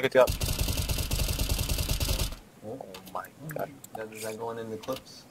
Look at you up. Oh, oh my hmm. god. Is that going in the clips?